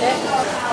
né?